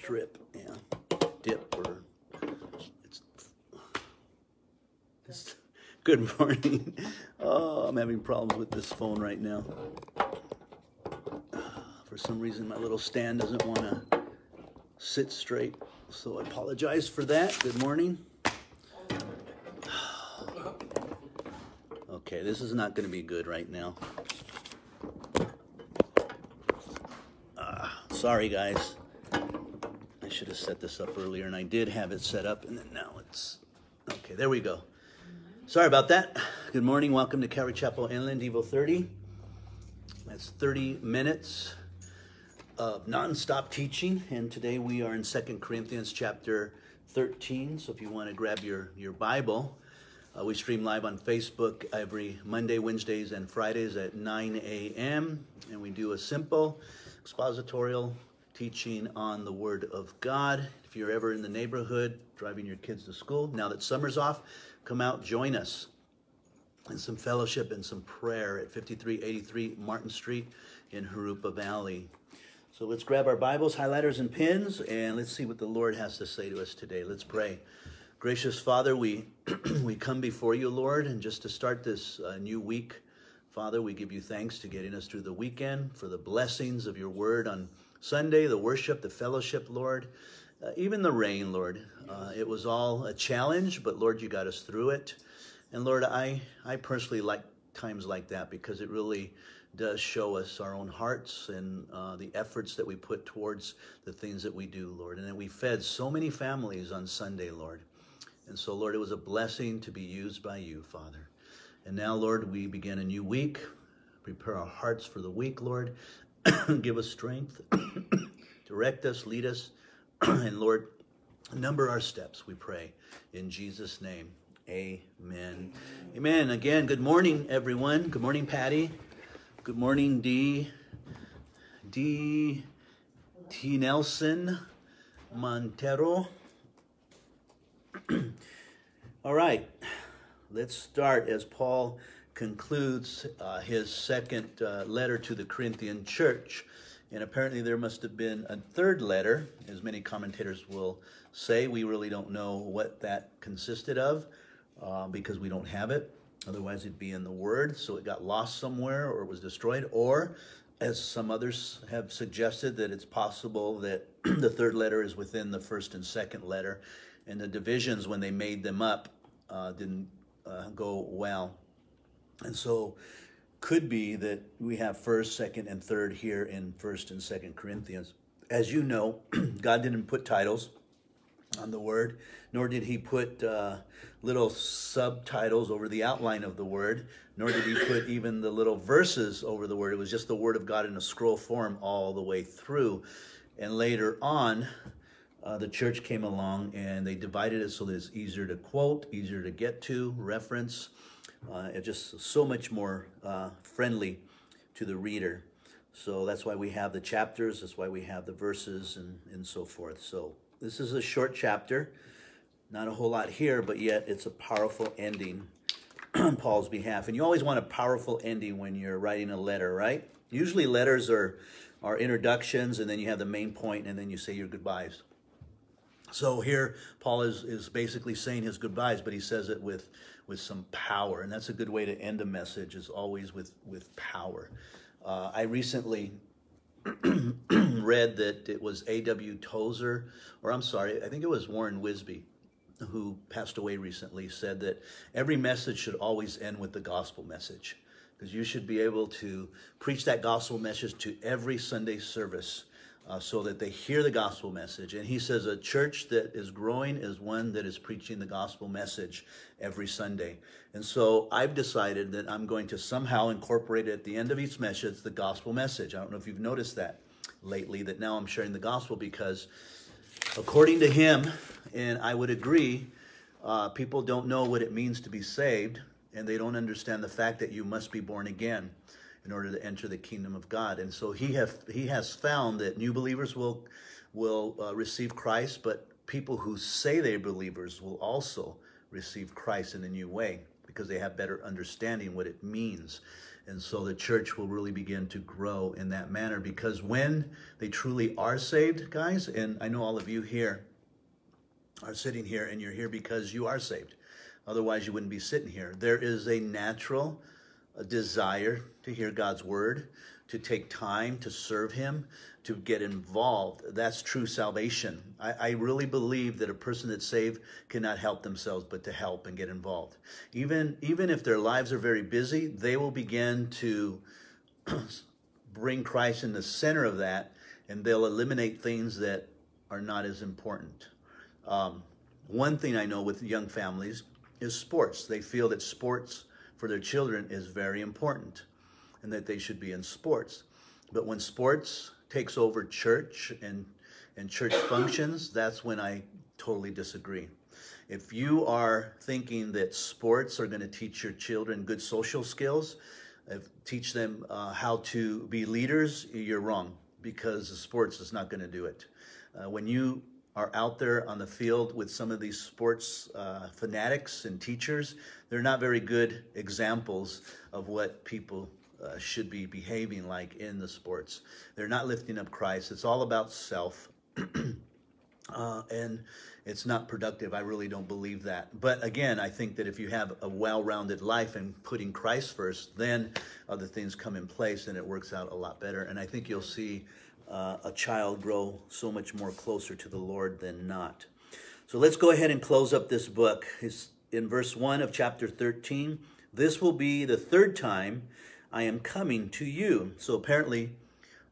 drip, yeah, dip or it's. it's good morning. Oh, I'm having problems with this phone right now. For some reason, my little stand doesn't want to sit straight, so I apologize for that. Good morning. Okay, this is not going to be good right now. Ah, sorry, guys. Should have set this up earlier, and I did have it set up, and then now it's okay. There we go. Sorry about that. Good morning. Welcome to Calvary Chapel Inland Devo 30. That's 30 minutes of nonstop teaching, and today we are in Second Corinthians chapter 13. So if you want to grab your, your Bible, uh, we stream live on Facebook every Monday, Wednesdays, and Fridays at 9 a.m. And we do a simple expositorial teaching on the Word of God. If you're ever in the neighborhood driving your kids to school, now that summer's off, come out, join us in some fellowship and some prayer at 5383 Martin Street in Jurupa Valley. So let's grab our Bibles, highlighters, and pens, and let's see what the Lord has to say to us today. Let's pray. Gracious Father, we, we come before you, Lord, and just to start this uh, new week, Father, we give you thanks to getting us through the weekend, for the blessings of your word on Sunday, the worship, the fellowship, Lord, uh, even the rain, Lord. Uh, it was all a challenge, but Lord, you got us through it. And Lord, I, I personally like times like that because it really does show us our own hearts and uh, the efforts that we put towards the things that we do, Lord. And then we fed so many families on Sunday, Lord. And so, Lord, it was a blessing to be used by you, Father. And now, Lord, we begin a new week. Prepare our hearts for the week, Lord. Give us strength. Direct us, lead us. and, Lord, number our steps, we pray. In Jesus' name. Amen. Amen. Again, good morning, everyone. Good morning, Patty. Good morning, D. D. T. Nelson Montero. All right, let's start as Paul concludes uh, his second uh, letter to the Corinthian church. And apparently, there must have been a third letter, as many commentators will say. We really don't know what that consisted of uh, because we don't have it. Otherwise, it'd be in the Word, so it got lost somewhere or was destroyed. Or, as some others have suggested, that it's possible that the third letter is within the first and second letter, and the divisions when they made them up uh, didn't uh, go well. And so, could be that we have first, second, and third here in first and second Corinthians. As you know, God didn't put titles on the word, nor did he put uh, little subtitles over the outline of the word, nor did he put even the little verses over the word. It was just the word of God in a scroll form all the way through. And later on, uh, the church came along and they divided it so that it's easier to quote, easier to get to, reference. Uh, it's just so much more uh, friendly to the reader. So that's why we have the chapters, that's why we have the verses and, and so forth. So this is a short chapter, not a whole lot here, but yet it's a powerful ending on Paul's behalf. And you always want a powerful ending when you're writing a letter, right? Usually letters are, are introductions, and then you have the main point, and then you say your goodbyes. So here, Paul is, is basically saying his goodbyes, but he says it with, with some power. And that's a good way to end a message, is always with, with power. Uh, I recently read that it was A.W. Tozer, or I'm sorry, I think it was Warren Wiersbe, who passed away recently, said that every message should always end with the gospel message. Because you should be able to preach that gospel message to every Sunday service uh, so that they hear the gospel message. And he says a church that is growing is one that is preaching the gospel message every Sunday. And so I've decided that I'm going to somehow incorporate at the end of each message the gospel message. I don't know if you've noticed that lately, that now I'm sharing the gospel because according to him, and I would agree, uh, people don't know what it means to be saved and they don't understand the fact that you must be born again in order to enter the kingdom of God. And so he have he has found that new believers will will uh, receive Christ, but people who say they're believers will also receive Christ in a new way because they have better understanding what it means. And so the church will really begin to grow in that manner because when they truly are saved, guys, and I know all of you here are sitting here and you're here because you are saved. Otherwise, you wouldn't be sitting here. There is a natural a desire to hear God's word, to take time to serve Him, to get involved. That's true salvation. I, I, really believe that a person that's saved cannot help themselves but to help and get involved. Even, even if their lives are very busy, they will begin to bring Christ in the center of that and they'll eliminate things that are not as important. Um, one thing I know with young families is sports. They feel that sports for their children is very important and that they should be in sports. But when sports takes over church and, and church functions, that's when I totally disagree. If you are thinking that sports are going to teach your children good social skills, teach them uh, how to be leaders, you're wrong because sports is not going to do it. Uh, when you are out there on the field with some of these sports uh, fanatics and teachers, they're not very good examples of what people uh, should be behaving like in the sports. They're not lifting up Christ. It's all about self. uh, and it's not productive. I really don't believe that. But again, I think that if you have a well rounded life and putting Christ first, then other things come in place and it works out a lot better. And I think you'll see uh, a child grow so much more closer to the Lord than not. So let's go ahead and close up this book. It's in verse 1 of chapter 13. This will be the third time I am coming to you. So apparently,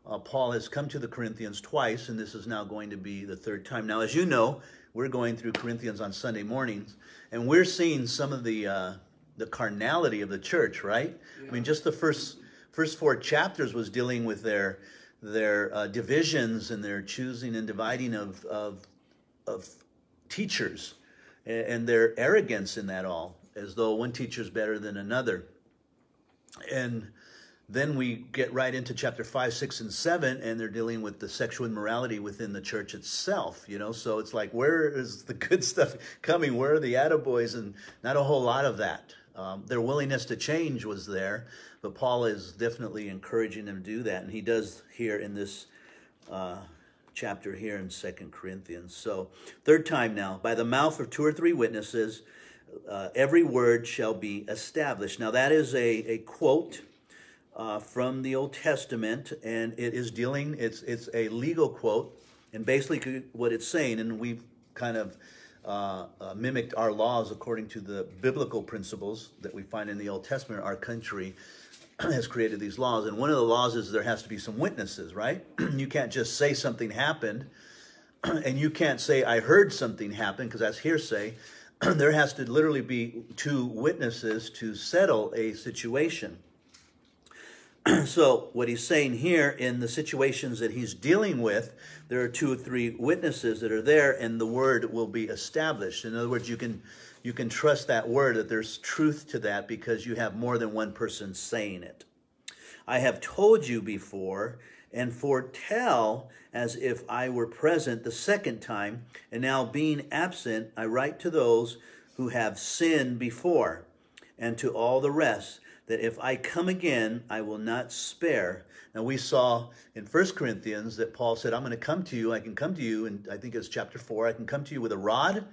uh, Paul has come to the Corinthians twice, and this is now going to be the third time. Now, as you know, we're going through Corinthians on Sunday mornings, and we're seeing some of the uh, the carnality of the church, right? Yeah. I mean, just the first first four chapters was dealing with their their uh, divisions and their choosing and dividing of of, of teachers and, their arrogance in that all, as though one teacher is better than another. And then we get right into chapter 5 6 and 7 and they're dealing with the sexual immorality within the church itself you know? So it's like where is the good stuff coming? Where are the attaboys? And not a whole lot of that. Um, their willingness to change was there but paul is definitely encouraging them to do that and he does here in this uh, chapter here in Second corinthians so third time now by the mouth of two or three witnesses uh, every word shall be established. Now, that is a, a quote uh, from the Old Testament, and it is dealing, it's, it's a legal quote, and basically what it's saying, and we've kind of uh, uh, mimicked our laws according to the biblical principles that we find in the Old Testament. Our country has created these laws, and one of the laws is there has to be some witnesses, right? you can't just say something happened, and you can't say, I heard something happen, because that's hearsay. there has to literally be two witnesses to settle a situation. so, what he's saying here in the situations that he's dealing with, there are two or three witnesses that are there, and the word will be established. In other words, you can you can trust that word that there's truth to that because you have more than one person saying it. I have told you before and foretell as if I were present the second time, and now being absent, I write to those who have sinned before, and to all the rest, that if I come again, I will not spare. Now, we saw in First Corinthians that Paul said, I'm going to come to you. I can come to you, and I think it's chapter 4, I can come to you with a rod,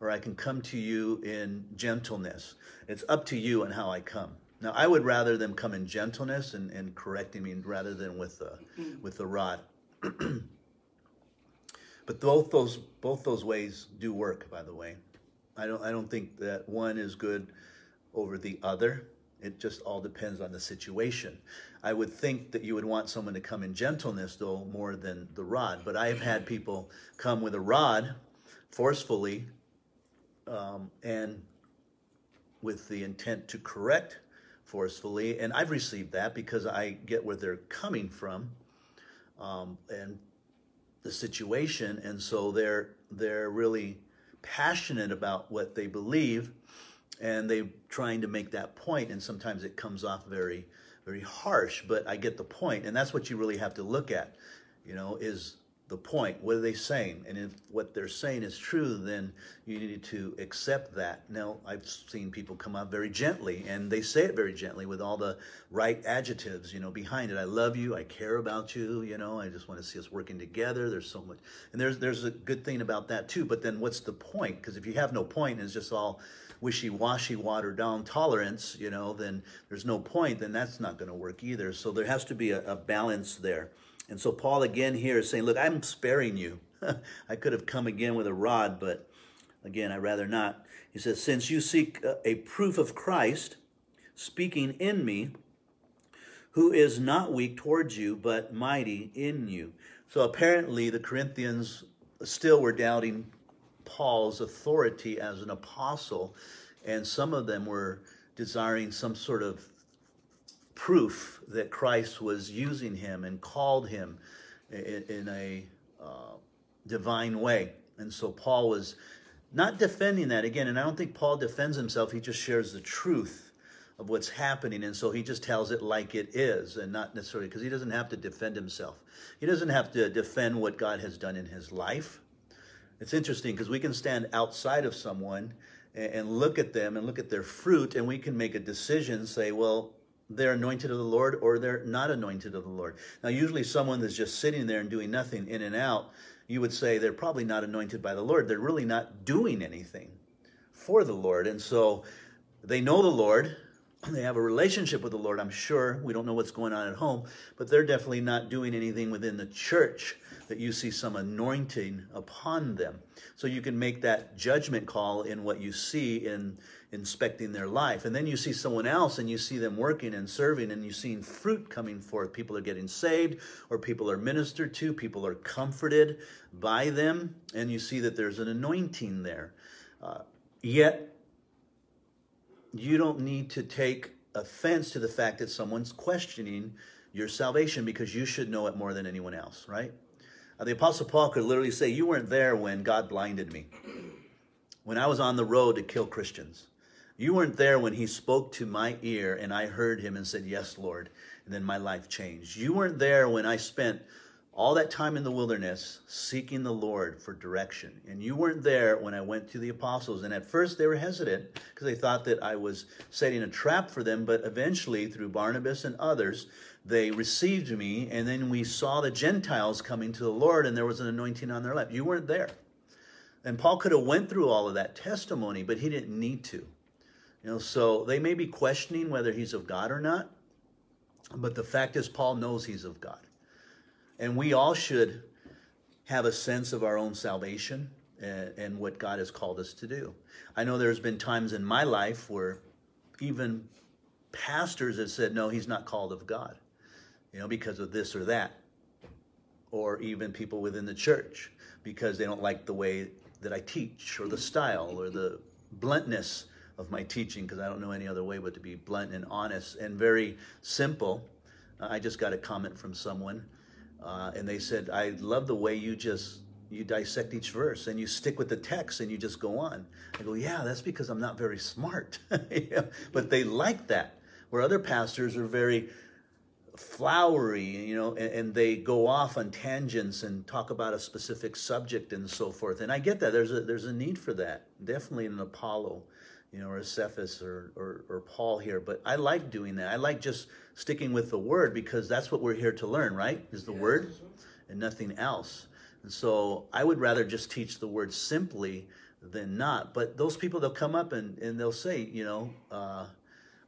or I can come to you in gentleness. It's up to you and how I come. Now, I would rather them come in gentleness and, and correcting me rather than with the, mm-hmm. with the rod. but both those, both those ways do work, by the way. I don't, I don't think that one is good over the other. It just all depends on the situation. I would think that you would want someone to come in gentleness, though, more than the rod. But I've had people come with a rod forcefully um, and with the intent to correct forcefully, and I've received that because I get where they're coming from, um, and the situation, and so they're they're really passionate about what they believe, and they're trying to make that point. point, and sometimes it comes off very very harsh, but I get the point, and that's what you really have to look at, you know, is the point? What are they saying? And if what they're saying is true, then you need to accept that. Now, I've seen people come out very gently, and they say it very gently with all the right adjectives, you know, behind it. I love you. I care about you. You know, I just want to see us working together. There's so much, and there's there's a good thing about that too. But then, what's the point? Because if you have no point, and it's just all wishy-washy, watered down tolerance, you know, then there's no point. Then that's not going to work either. So there has to be a, a balance there. And so Paul again here is saying, look, I'm sparing you. I could have come again with a rod, but again, I'd rather not. He says, since you seek a proof of Christ speaking in me, who is not weak towards you, but mighty in you. So apparently the Corinthians still were doubting Paul's authority as an apostle, and some of them were desiring some sort of proof that Christ was using him and called him in, in a uh, divine way. And so Paul was not defending that again. And I don't think Paul defends himself. He just shares the truth of what's happening. And so he just tells it like it is and not necessarily because he doesn't have to defend himself. He doesn't have to defend what God has done in his life. It's interesting because we can stand outside of someone and, and look at them and look at their fruit and we can make a decision, say, well, they're anointed of the Lord or they're not anointed of the Lord. Now, usually someone that's just sitting there and doing nothing in and out, you would say they're probably not anointed by the Lord. They're really not doing anything for the Lord. And so they know the Lord. They have a relationship with the Lord, I'm sure. We don't know what's going on at home, but they're definitely not doing anything within the church that you see some anointing upon them. So you can make that judgment call in what you see in inspecting their life. And then you see someone else and you see them working and serving and you're seeing fruit coming forth. People are getting saved or people are ministered to, people are comforted by them, and you see that there's an anointing there. Uh, yet, you don't need to take offense to the fact that someone's questioning your salvation because you should know it more than anyone else, right? Uh, the Apostle Paul could literally say, You weren't there when God blinded me, when I was on the road to kill Christians. You weren't there when he spoke to my ear and I heard him and said, Yes, Lord. And then my life changed. You weren't there when I spent all that time in the wilderness seeking the Lord for direction. And you weren't there when I went to the apostles. And at first they were hesitant because they thought that I was setting a trap for them. But eventually, through Barnabas and others, they received me. And then we saw the Gentiles coming to the Lord and there was an anointing on their life. You weren't there. And Paul could have went through all of that testimony, but he didn't need to. You know, so they may be questioning whether he's of God or not, but the fact is, Paul knows he's of God. And we all should have a sense of our own salvation and, and what God has called us to do. I know there's been times in my life where even pastors have said, no, he's not called of God, you know, because of this or that. Or even people within the church because they don't like the way that I teach or the style or the bluntness of my teaching because I don't know any other way but to be blunt and honest and very simple. I just got a comment from someone, uh, and they said, "I love the way you just you dissect each verse and you stick with the text and you just go on." I go, "Yeah, that's because I'm not very smart." yeah. But they like that, where other pastors are very flowery, you know, and, and, they go off on tangents and talk about a specific subject and so forth. And I get that. There's a there's a need for that, definitely in Apollo you know, or a Cephas or, or, or Paul here. But I like doing that. I like just sticking with the word because that's what we're here to learn, right? Is the yes. word and nothing else. And so I would rather just teach the word simply than not. But those people, they'll come up and, and they'll say, you know, uh,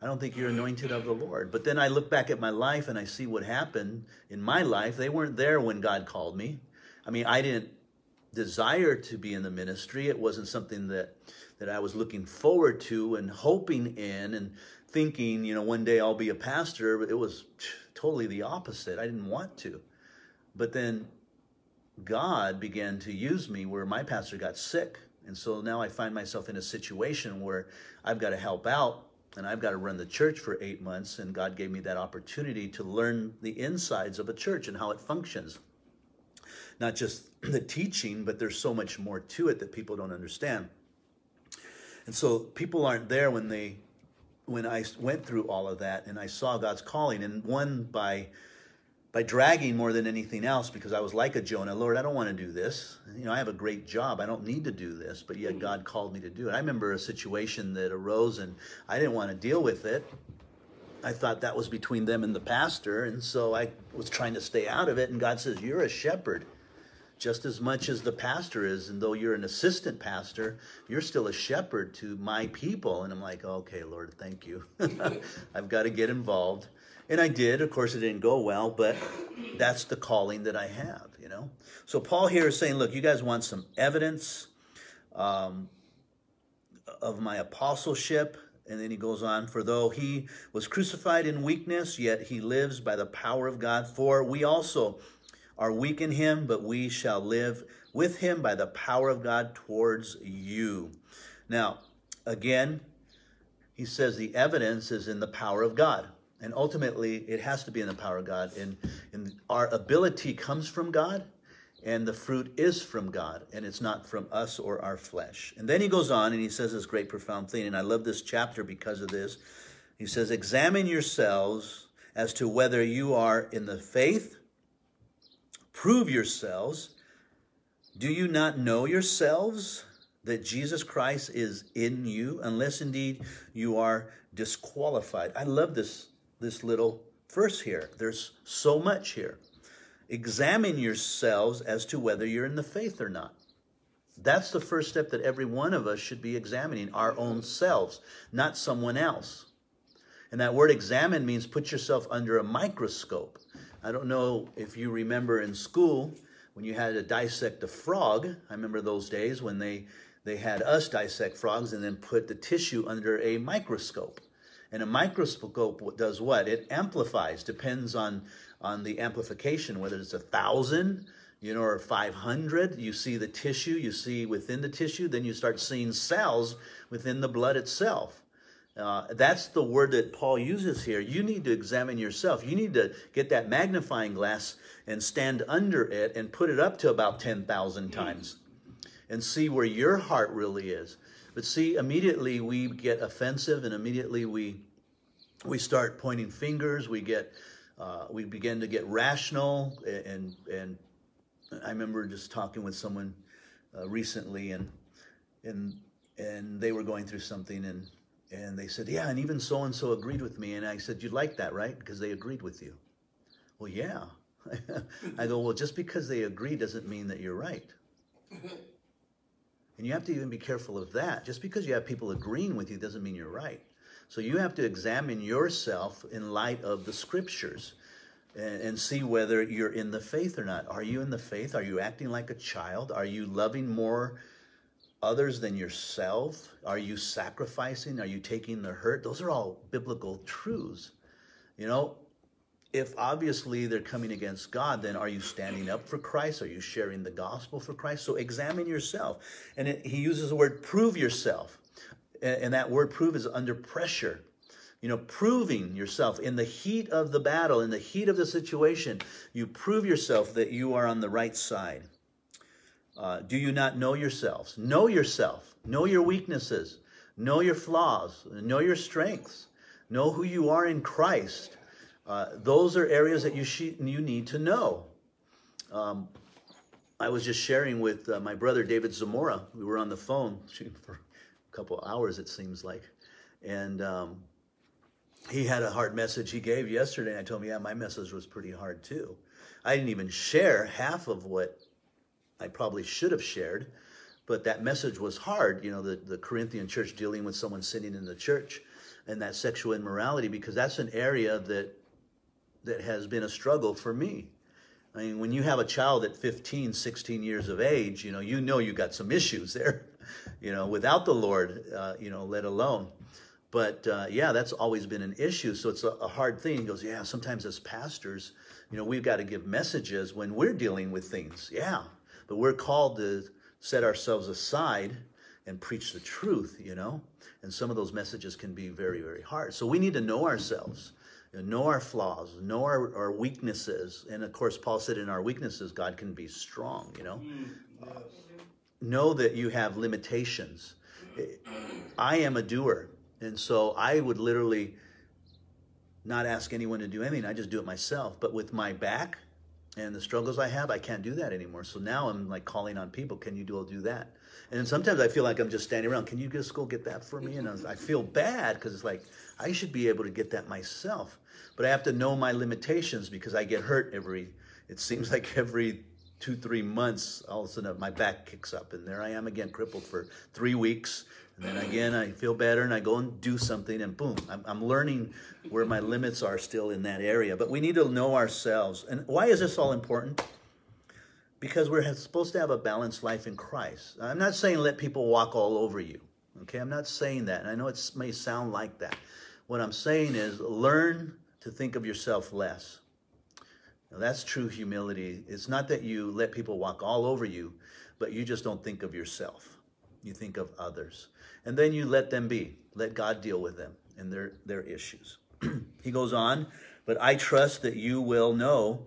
I don't think you're anointed of the Lord. But then I look back at my life and I see what happened in my life. They weren't there when God called me. I mean, I didn't desire to be in the ministry. It wasn't something that that I was looking forward to and hoping in and thinking, you know, one day I'll be a pastor, but it was totally the opposite. I didn't want to. But then God began to use me where my pastor got sick. And so now I find myself in a situation where I've got to help out and I've got to run the church for eight months. And God gave me that opportunity to learn the insides of a church and how it functions. Not just the teaching, but there's so much more to it that people don't understand. And so people aren't there when they when I went through all of that and I saw God's calling and one by by dragging more than anything else because I was like a Jonah. Lord, I don't want to do this. You know, I have a great job. I don't need to do this, but yet mm-hmm. God called me to do it. I remember a situation that arose and I didn't want to deal with it. I thought that was between them and the pastor, and so I was trying to stay out of it. And God says, You're a shepherd just as much as the pastor is. And though you're an assistant pastor, you're still a shepherd to my people. And I'm like, Okay, Lord, thank you. I've got to get involved. And I did. Of course, it didn't go well, but that's the calling that I have, you know? So Paul here is saying, look, you guys want some evidence um, of my apostleship. And then he goes on, for though he was crucified in weakness, yet he lives by the power of God. For we also are weak in him, but we shall live with him by the power of God towards you. Now, again, he says the evidence is in the power of God. And ultimately, it has to be in the power of God. And, and our ability comes from God, and the fruit is from God, and it's not from us or our flesh. And then he goes on and he says this great, profound thing. And I love this chapter because of this. He says, Examine yourselves as to whether you are in the faith, prove yourselves. Do you not know yourselves that Jesus Christ is in you, unless indeed you are disqualified? I love this this little verse here. There's so much here. Examine yourselves as to whether you're in the faith or not. That's the first step that every one of us should be examining our own selves, not someone else. And that word examine means put yourself under a microscope. I don't know if you remember in school when you had to dissect a frog. I remember those days when they, they had us dissect frogs and then put the tissue under a microscope. And a microscope does what? It amplifies, depends on, on the amplification, whether it's a thousand, you know, or 500. You see the tissue, you see within the tissue, then you start seeing cells within the blood itself. Uh, that's the word that Paul uses here. You need to examine yourself. You need to get that magnifying glass and stand under it and put it up to about 10,000 times and see where your heart really is. But see, immediately we get offensive and immediately we, we start pointing fingers. We get, uh, we begin to get rational. And, and I remember just talking with someone uh, recently and, and, and they were going through something and, and they said, yeah, and even so-and-so agreed with me. And I said, you like that, right? Because they agreed with you. Well, yeah. I go, well, just because they agree doesn't mean that you're right. And you have to even be careful of that. Just because you have people agreeing with you doesn't mean you're right. So you have to examine yourself in light of the scriptures and, and, see whether you're in the faith or not. Are you in the faith? Are you acting like a child? Are you loving more others than yourself? Are you sacrificing? Are you taking the hurt? Those are all biblical truths. You know, if obviously they're coming against God, then are you standing up for Christ? Are you sharing the gospel for Christ? So examine yourself. And it, he uses the word prove yourself. And, and that word prove is under pressure. You know, proving yourself in the heat of the battle, in the heat of the situation, you prove yourself that you are on the right side. Uh, do you not know yourselves? Know yourself. Know your weaknesses. Know your flaws. Know your strengths. Know who you are in Christ uh, those are areas that you, you need to know. Um, I was just sharing with uh, my brother David Zamora. We were on the phone for a couple hours, it seems like. And um, he had a hard message he gave yesterday. And I told him, yeah, my message was pretty hard too. I didn't even share half of what I probably should have shared, but that message was hard. You know, the, the Corinthian church dealing with someone sitting in the church and that sexual immorality, because that's an area that that has been a struggle for me. I mean, when you have a child at 15, 16 years of age, you know, you know you got some issues there, you know, without the Lord, uh, you know, let alone. But uh, yeah, that's always been an issue. So it's a, a hard thing. He goes, yeah, sometimes as pastors, you know, we've got to give messages when we're dealing with things. Yeah, but we're called to set ourselves aside and preach the truth, you know? And some of those messages can be very, very hard. So we need to know ourselves know our flaws, know our, our, weaknesses. And of course, Paul said in our weaknesses, God can be strong, you know? Mm, yes. uh, know that you have limitations. I am a doer. And so I would literally not ask anyone to do anything. I just do it myself. But with my back and the struggles I have, I can't do that anymore. So now I'm like calling on people. Can you do? I'll do that. And sometimes I feel like I'm just standing around. Can you just go get that for me? And I, I feel bad because it's like I should be able to get that myself. But I have to know my limitations because I get hurt every. It seems like every two three months, all of a sudden my back kicks up, and there I am again, crippled for three weeks. And then again, I feel better, and I go and do something, and boom, I'm, I'm learning where my limits are still in that area. But we need to know ourselves. And why is this all important? because we're supposed to have a balanced life in Christ. I'm not saying let people walk all over you. Okay, I'm not saying that. And I know it may sound like that. What I'm saying is learn to think of yourself less. Now, that's true humility. It's not that you let people walk all over you, but you just don't think of yourself. You think of others. And then you let them be. Let God deal with them and their, their issues. he goes on, but I trust that you will know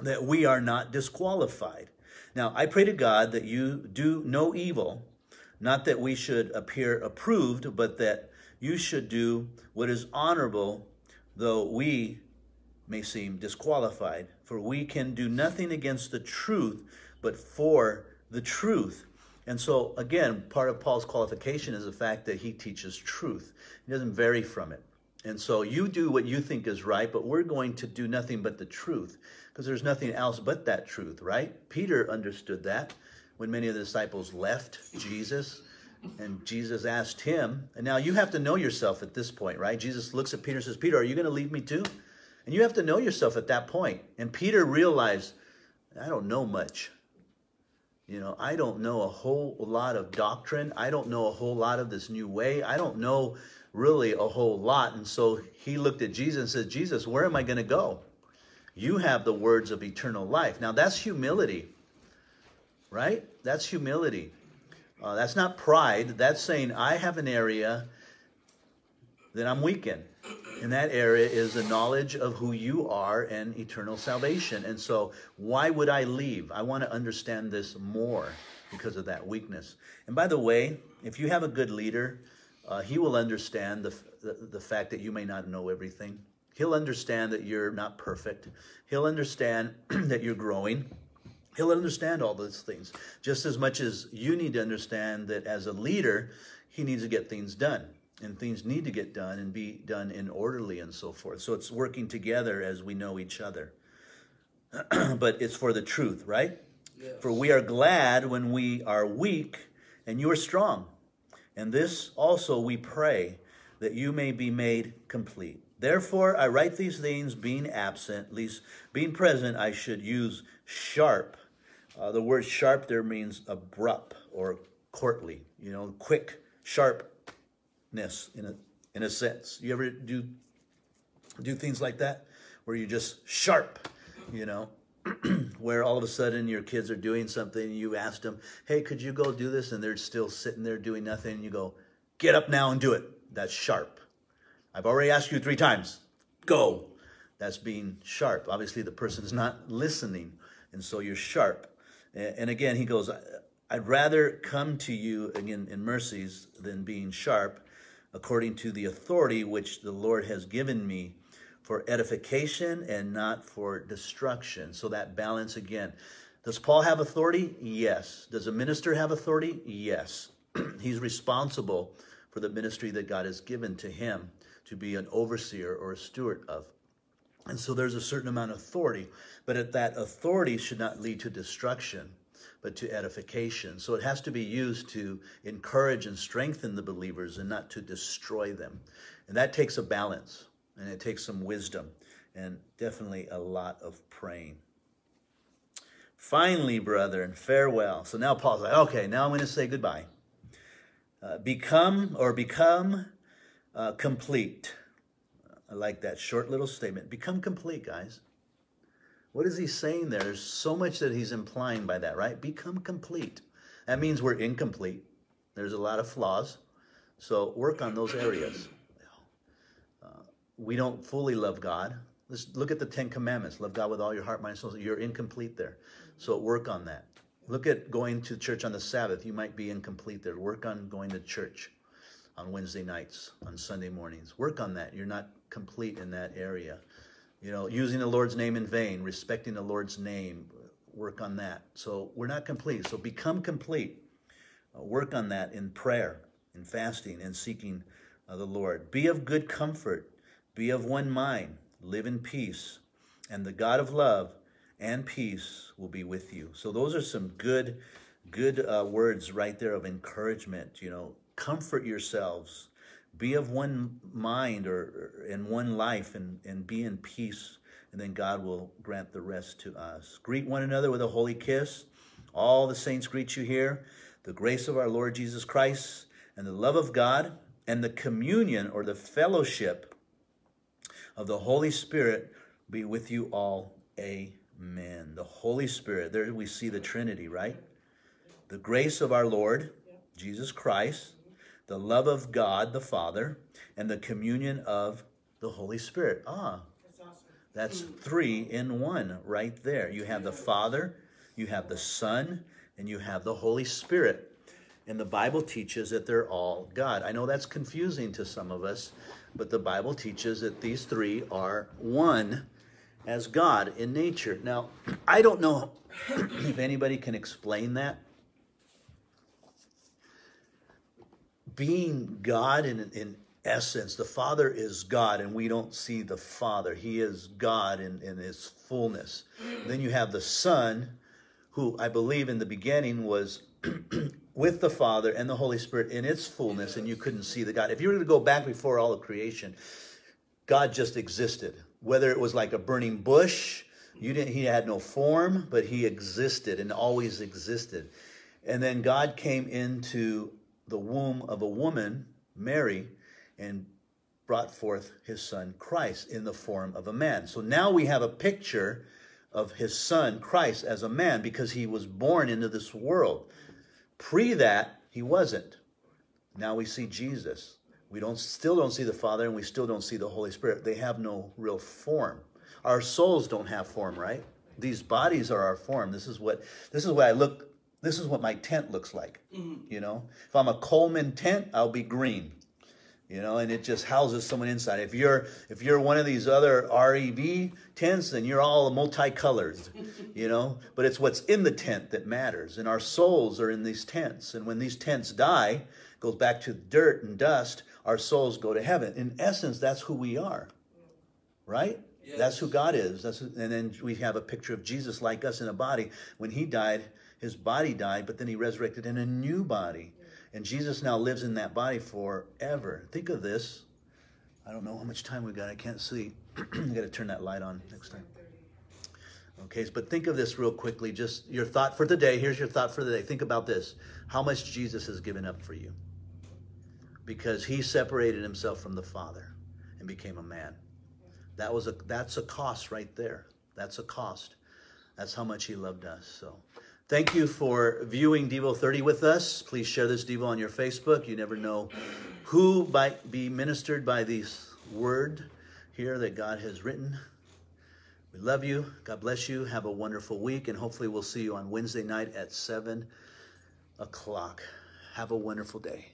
that we are not disqualified. Now, I pray to God that you do no evil, not that we should appear approved, but that you should do what is honorable, though we may seem disqualified. For we can do nothing against the truth, but for the truth. And so, again, part of Paul's qualification is the fact that he teaches truth. He doesn't vary from it. And so you do what you think is right, but we're going to do nothing but the truth because there's nothing else but that truth, right? Peter understood that when many of the disciples left Jesus and Jesus asked him, and now you have to know yourself at this point, right? Jesus looks at Peter and says, Peter, are you going to leave me too? And you have to know yourself at that point. And Peter realized, I don't know much. You know, I don't know a whole lot of doctrine. I don't know a whole lot of this new way. I don't know really a whole lot. And so he looked at Jesus and said, Jesus, where am I going to go? You have the words of eternal life. Now that's humility, right? That's humility. Uh, that's not pride. That's saying, I have an area that I'm weak in. And that area is the knowledge of who you are and eternal salvation. And so, why would I leave? I want to understand this more because of that weakness. And by the way, if you have a good leader, uh, he will understand the, the, the fact that you may not know everything. He'll understand that you're not perfect. He'll understand that you're growing. He'll understand all those things just as much as you need to understand that as a leader, he needs to get things done. And things need to get done and be done in orderly and so forth. So it's working together as we know each other. but it's for the truth, right? Yes. For we are glad when we are weak and you are strong. And this also we pray that you may be made complete. Therefore, I write these things being absent, at least being present, I should use sharp. Uh, the word sharp there means abrupt or courtly, you know, quick, sharpness in a, in a sense. You ever do, do things like that where you just sharp, you know? where all of a sudden your kids are doing something and you ask them, hey, could you go do this? And they're still sitting there doing nothing. And you go, get up now and do it. That's sharp. I've already asked you three times. Go. That's being sharp. Obviously, the person's not listening. And so you're sharp. And again, he goes, I'd rather come to you again in mercies than being sharp according to the authority which the Lord has given me for edification and not for destruction. So that balance again. Does Paul have authority? Yes. Does a minister have authority? Yes. He's responsible for the ministry that God has given to him to be an overseer or a steward of. And so there's a certain amount of authority, but that authority should not lead to destruction, but to edification. So it has to be used to encourage and strengthen the believers and not to destroy them. And that takes a balance and it takes some wisdom and definitely a lot of praying. Finally, brethren, farewell. So now Paul's like, okay, now I'm going to say goodbye. Uh, become or become uh, complete. I like that short little statement. Become complete, guys. What is he saying there? There's so much that he's implying by that, right? Become complete. That means we're incomplete. There's a lot of flaws. So work on those areas uh, we don't fully love God. Let's look at the Ten Commandments. Love God with all your heart, mind, soul. You're incomplete there. So work on that. Look at going to church on the Sabbath. You might be incomplete there. Work on going to church on Wednesday nights, on Sunday mornings. Work on that. You're not complete in that area. You know, using the Lord's name in vain, respecting the Lord's name, work on that. So we're not complete. So become complete. Uh, work on that in prayer, in fasting, and seeking uh, the Lord. Be of good comfort. Be of one mind. Live in peace. And the God of love and peace will be with you. So those are some good, good uh, words right there of encouragement. You know, comfort yourselves. Be of one mind or, in one life and, and be in peace. And then God will grant the rest to us. Greet one another with a holy kiss. All the saints greet you here the grace of our Lord Jesus Christ and the love of God and the communion or the fellowship of the Holy Spirit be with you all. Amen. The Holy Spirit, there we see the Trinity, right? The grace of our Lord Jesus Christ, the love of God the Father, and the communion of the Holy Spirit. Ah, that's awesome. that's three in one right there. You have the Father, you have the Son, and you have the Holy Spirit. And the Bible teaches that they're all God. I know that's confusing to some of us, but the Bible teaches that these three are one as God in nature. Now, I don't know if anybody can explain that. Being God in, in essence, the Father is God, and we don't see the Father. He is God in, in his fullness. Then you have the Son, who I believe in the beginning was with the Father and the Holy Spirit in its fullness, and you couldn't see the God. If you were to go back before all of creation, God just existed. Whether it was like a burning bush, you didn't he had no form, but he existed and always existed. And then God came into the womb of a woman, Mary, and brought forth his son Christ in the form of a man. So now we have a picture of his son Christ as a man because he was born into this world. Pre that, he wasn't. Now we see Jesus. We don't still don't see the Father and we still don't see the Holy Spirit. They have no real form. Our souls don't have form, right? These bodies are our form. This is what this is what I look this is what my tent looks like. Mm-hmm. You know, if I'm a Coleman tent, I'll be green you know, and it just houses someone inside. If you're if you're one of these other REI tents, then you're all multicolored, you know. But it's what's in the tent that matters, and our souls are in these tents. And when these tents die, goes back to dirt and dust. Our souls go to heaven. In essence, that's who we are, right? Yes. That's who God is. That's and then we have a picture of Jesus like us in a body. When He died, His body died, but then He resurrected in a new body and Jesus now lives in that body forever. Think of this. I don't know how much time we got. I can't see. I got to turn that light on next time. Okay, but think of this real quickly. Just your thought for the day. Here's your thought for the day. Think about this. How much Jesus has given up for you? Because he separated himself from the Father and became a man. That was a that's a cost right there. That's a cost. That's how much he loved us. So Thank you for viewing Devo 30 with us. Please share this Devo on your Facebook. You never know who might be ministered by this word here that God has written. We love you. God bless you. Have a wonderful week, and hopefully, we'll see you on Wednesday night at 7 o'clock. Have a wonderful day.